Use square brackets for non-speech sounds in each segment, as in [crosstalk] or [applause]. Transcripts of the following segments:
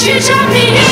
She shot me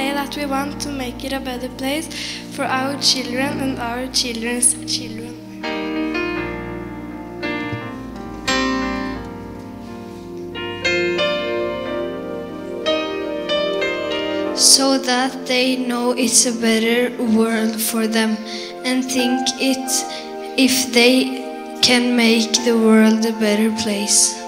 say that we want to make it a better place for our children and our children's children. So that they know it's a better world for them and think it if they can make the world a better place.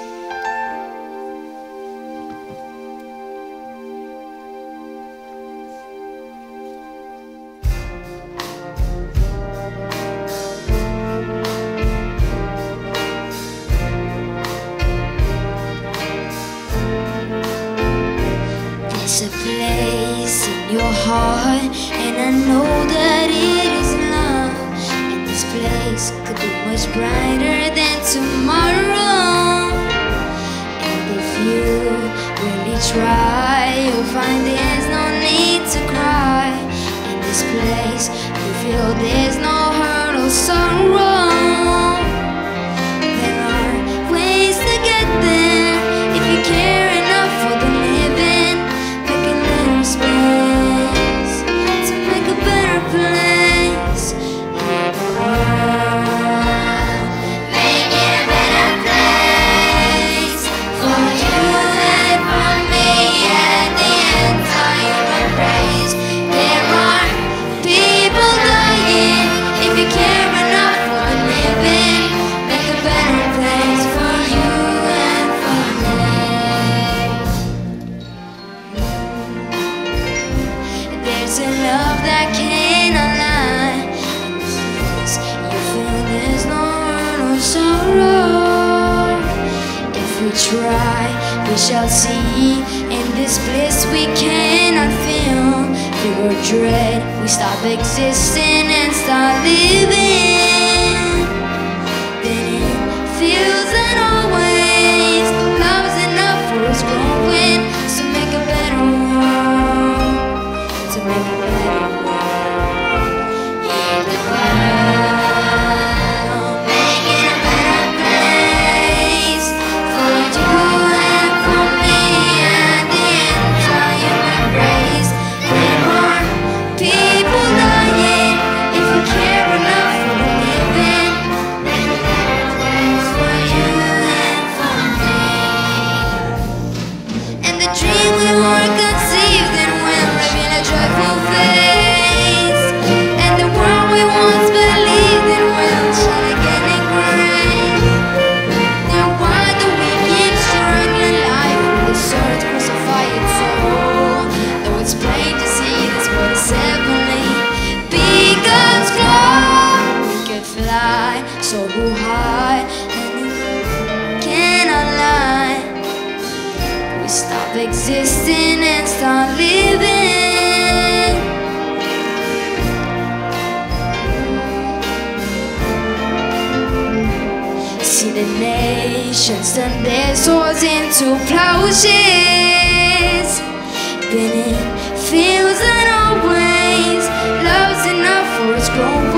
on living. See the nations turn their swords into plowshares Been in fields and always Love's enough for its growing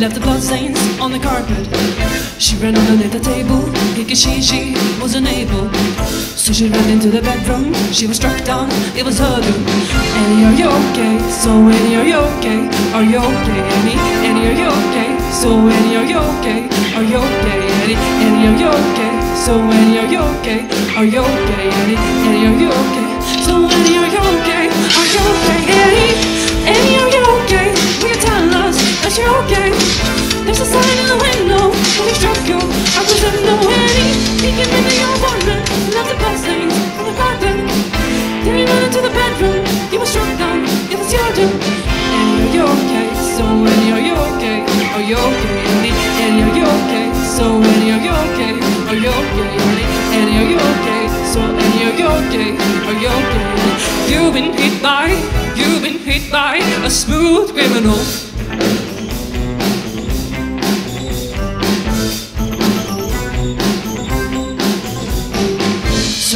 left the bloodstains on the carpet. She ran underneath the table, he could see she was unable. So she ran into the bedroom, she was struck down, it was her doom. Annie, are you okay? So Annie, are you okay? Are you okay, Annie? Annie, are you okay? So Annie, are you okay? Are you okay, Annie? Annie, are you okay? So Annie, are you okay? Are you okay, Annie? Annie, are you okay? So Annie, are you okay? Are you okay? Annie, okay? There's a sign in the window that he struck you. I was in Annie. He came into your apartment, left the bloodstains on the carpet. Then he ran into the bedroom. He was struck down. It was your doom. Annie, are you okay? So Annie, are you okay? Are you okay, Annie? Annie, are you okay? So Annie, are you okay? Are you okay, you okay? So you okay? Are you okay? You've been hit by, you've been hit by a smooth criminal.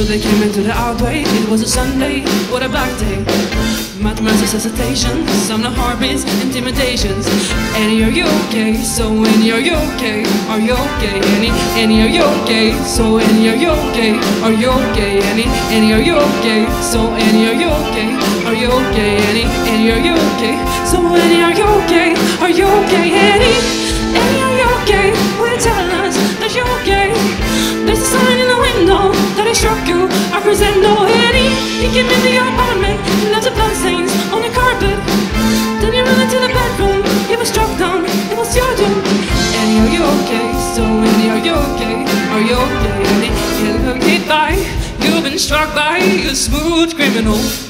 So they came into the outway. It was a Sunday, what a black day. Mathematics hesitation, some of heartbeats, intimidations. Annie, are you okay? So Annie, are you okay? Are you okay, Annie? Annie, are you okay? So Annie, are you okay? Are you okay, Annie? Annie, are you okay? So Annie, are you okay? Are you okay, Annie? Annie, are you okay? So Annie, are you okay? Are you okay, Annie? Annie, are you okay? Will you window that I struck you. I present no Annie. He came into your apartment, left the bloodstains on the carpet. Then you ran into the bedroom. He was struck down. It was your doom. Annie, are you okay? So Annie, are you okay? Are you okay, Annie? You've been hit you've been struck by a smooth criminal.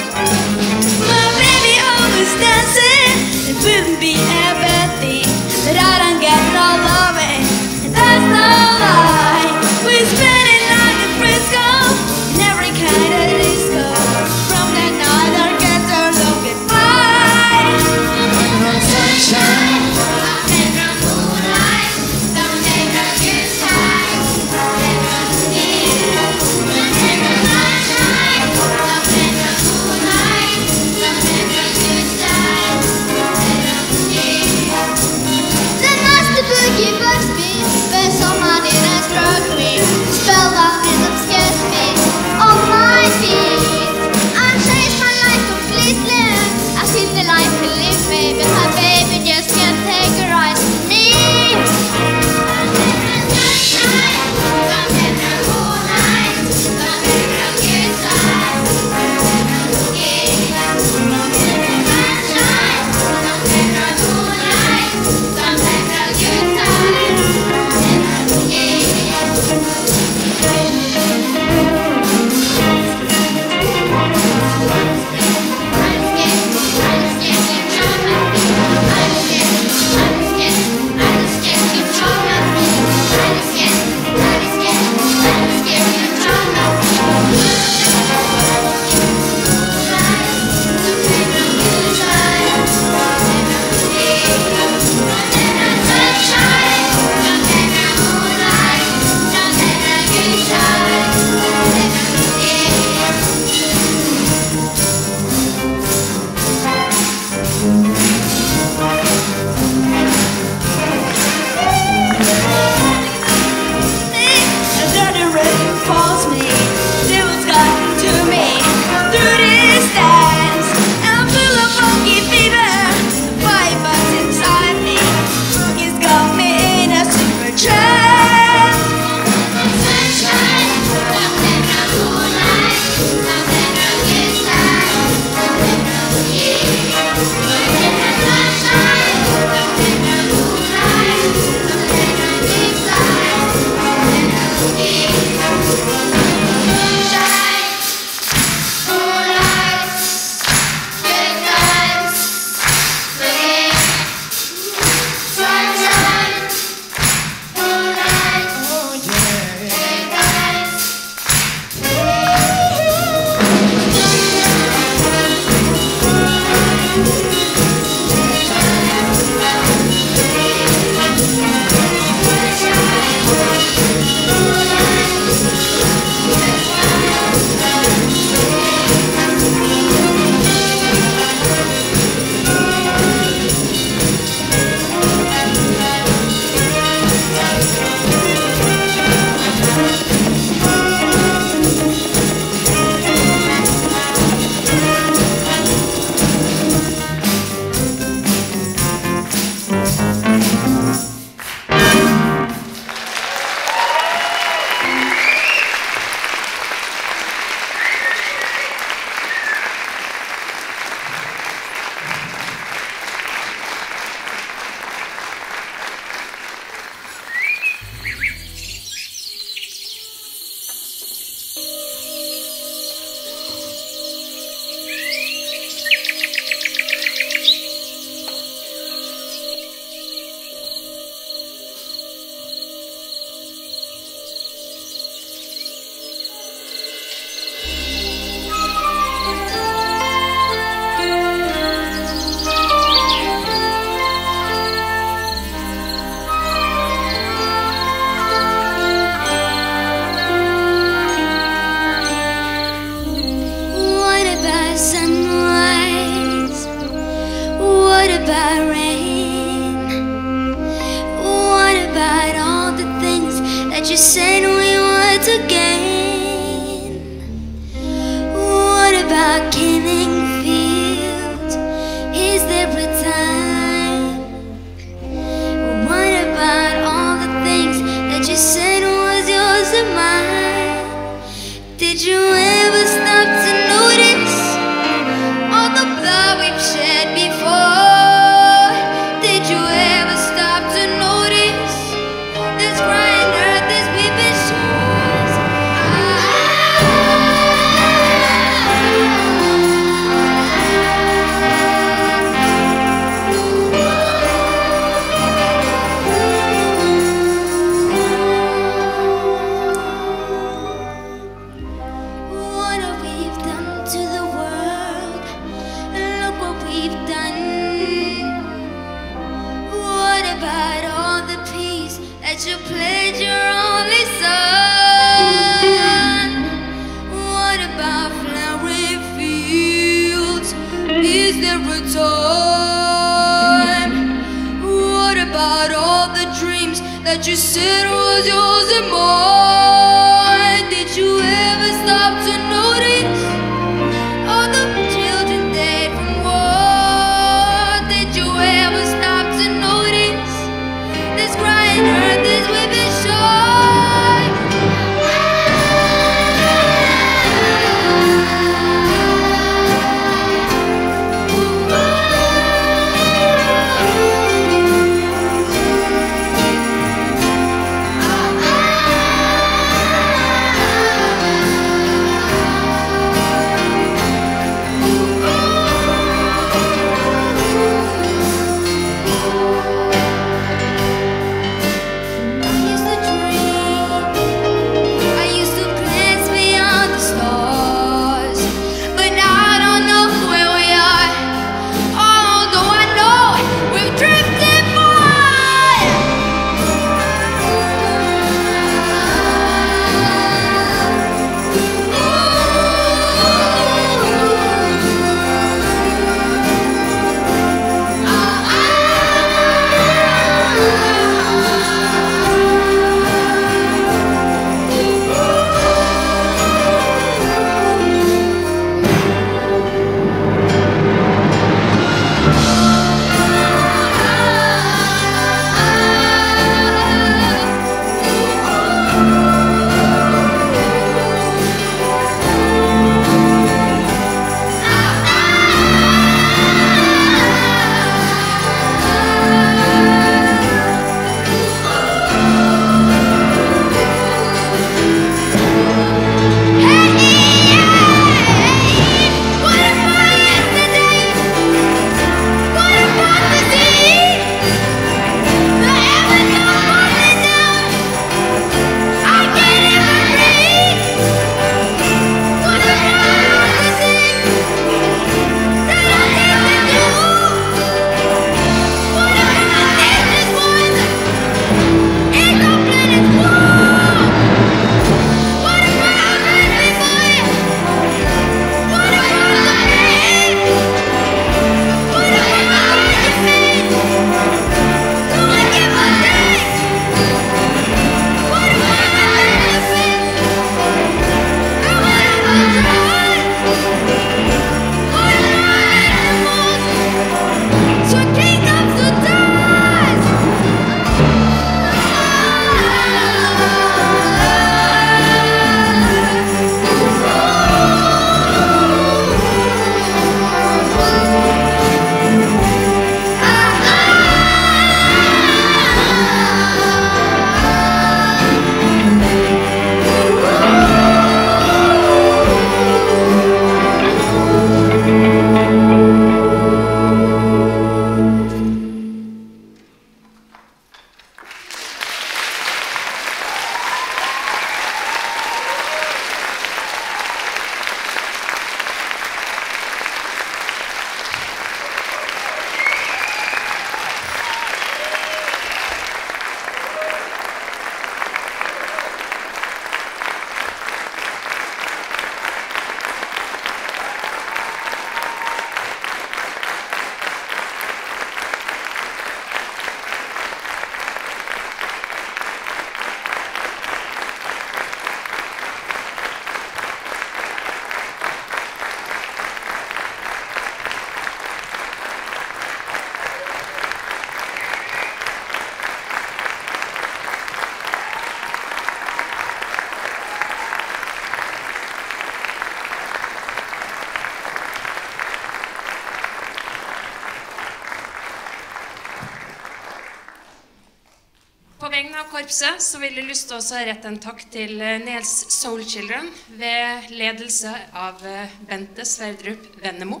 Korpset så vil jeg lyst til å rette en takk til eh, Nels Soul Children ved ledelse av eh, Bente Sverdrup Vennemo.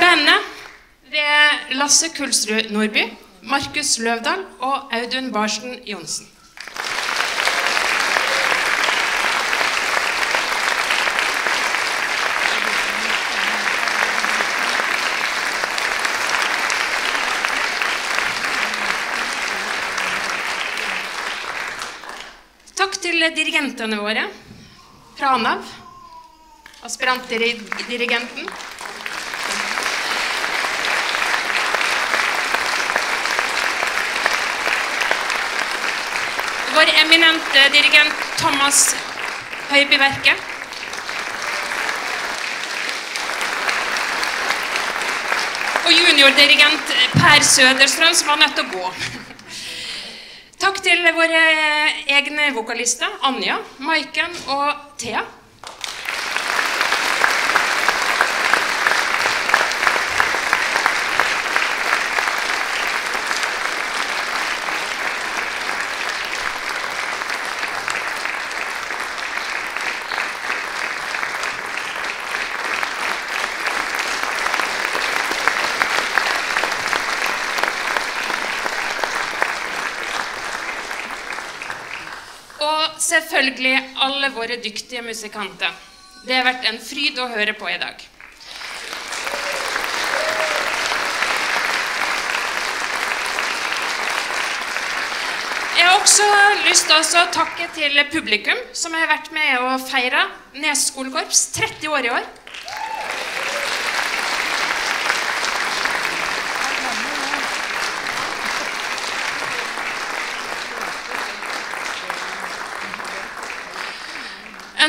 Bandet ved Lasse Kulsrud Nordby, Markus Løvdahl og Audun Barsen Johnsen. Takk til dirigentene våre. Pranav, aspirantdirigenten. Vår eminente dirigent Thomas Høiby Verke. Og juniordirigent Per Søderstrøm, som var nødt til å gå. Takk til våre egne vokalister Anja, Maiken og Thea. Og selvfølgelig alle våre dyktige musikanter. Det har vært en fryd å høre på i dag. Jeg har også lyst til å takke til publikum, som har vært med og feira Nes skolekorps 30 år i år.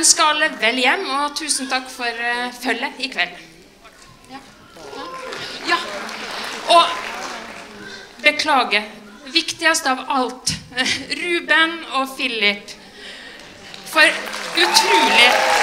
Ønsker alle vel hjem, og tusen takk for uh, følget i kveld. Ja. ja. Og beklager. Viktigst av alt, [laughs] Ruben og Philip. For utrolig